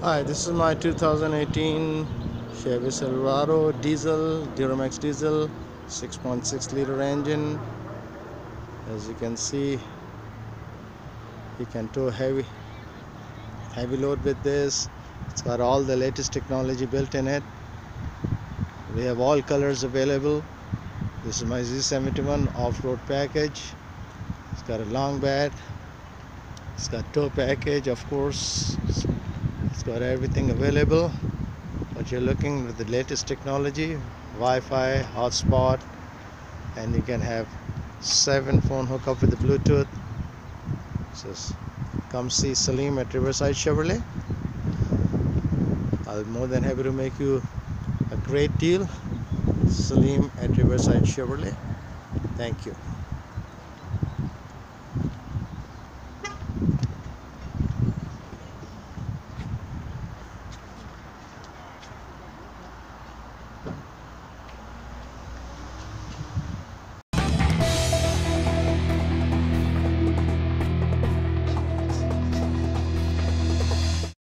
Hi, this is my 2018 Chevy Silverado diesel, Duramax diesel, 6.6 liter engine. As you can see, you can tow heavy, heavy load with this. It's got all the latest technology built in it. We have all colors available. This is my Z71 off-road package. It's got a long bed. It's got tow package, of course. It's got everything available. What you're looking with the latest technology, Wi-Fi, hotspot, and you can have seven phone hookup with the Bluetooth. So come see Salim at Riverside Chevrolet. I'll be more than happy to make you a great deal. Salim at Riverside Chevrolet. Thank you.